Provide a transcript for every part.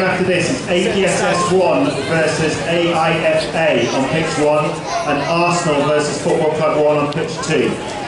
after this is APSS 1 versus AIFA on pitch 1 and Arsenal versus Football Club 1 on pitch 2.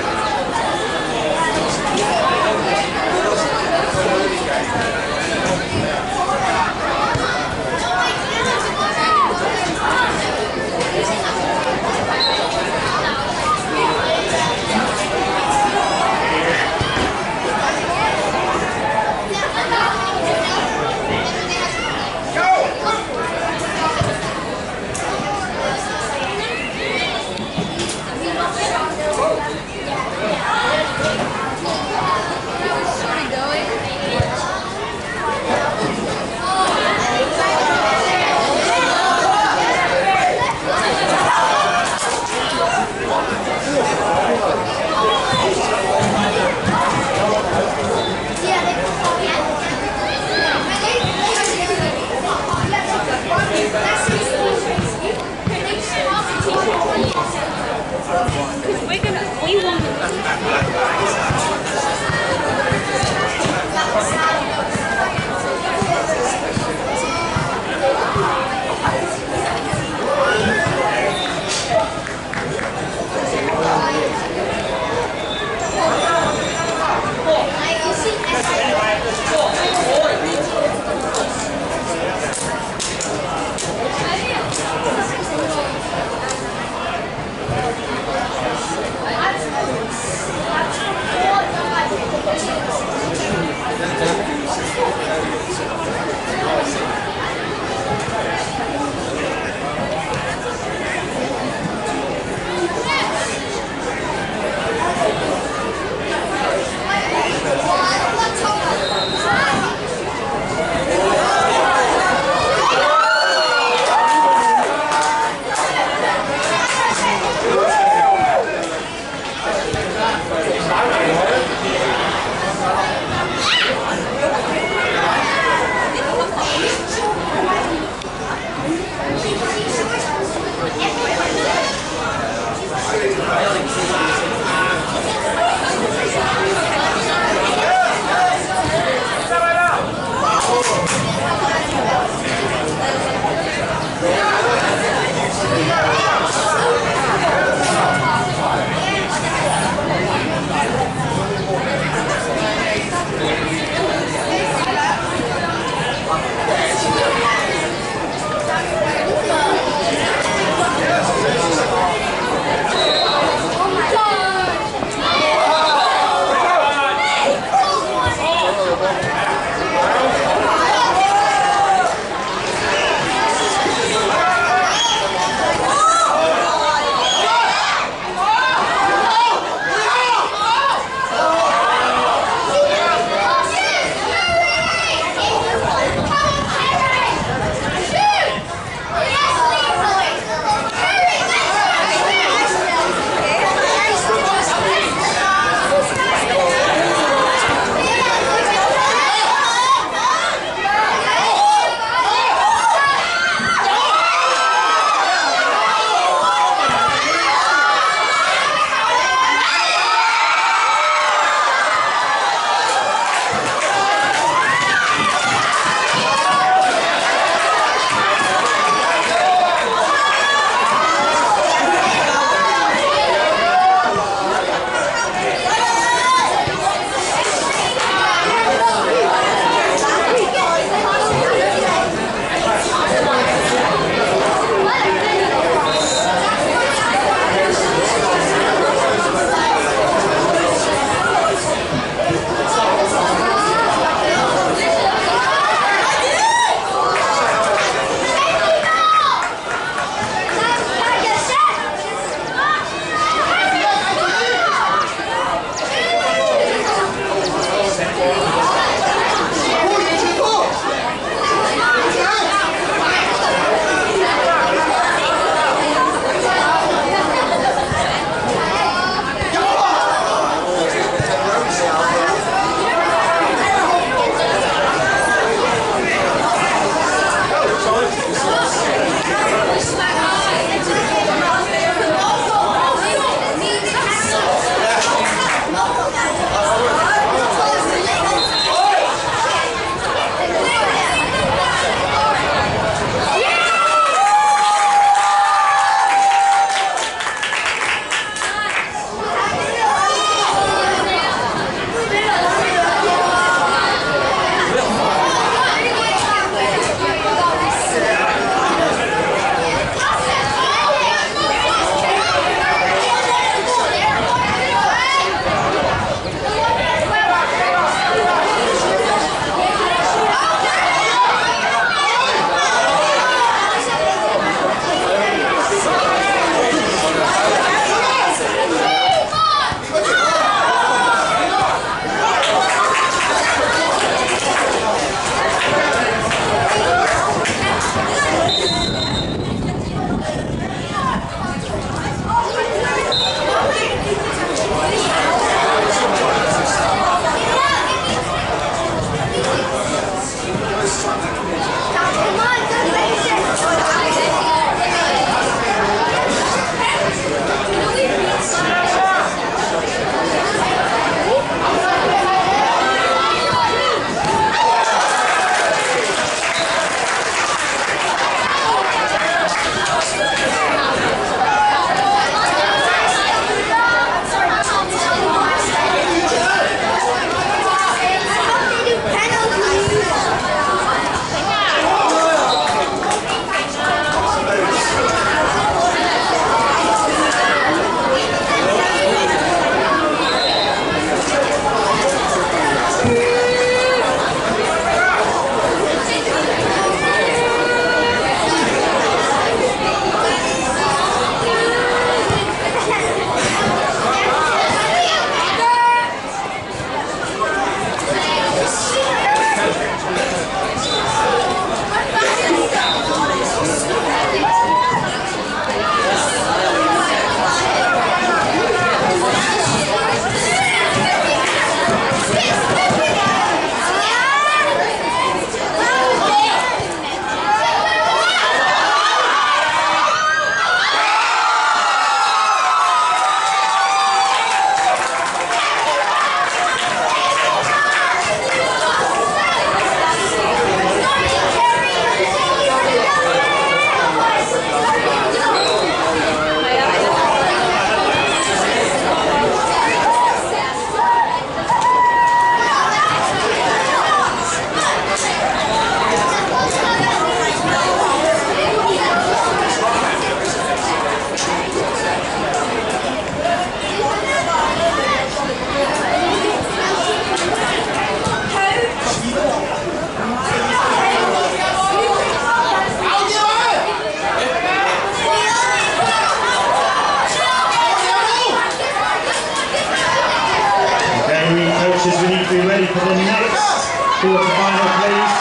be ready for the next quarter final, please.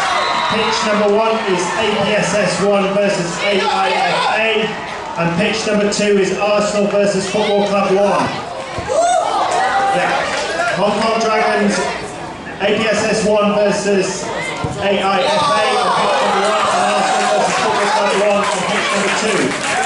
Pitch number one is APSS 1 versus AIFA, and pitch number two is Arsenal versus Football Club 1. Yeah. Hong Kong Dragons, APSS 1 versus AIFA on pitch number one, and Arsenal versus Football Club 1 on pitch number two.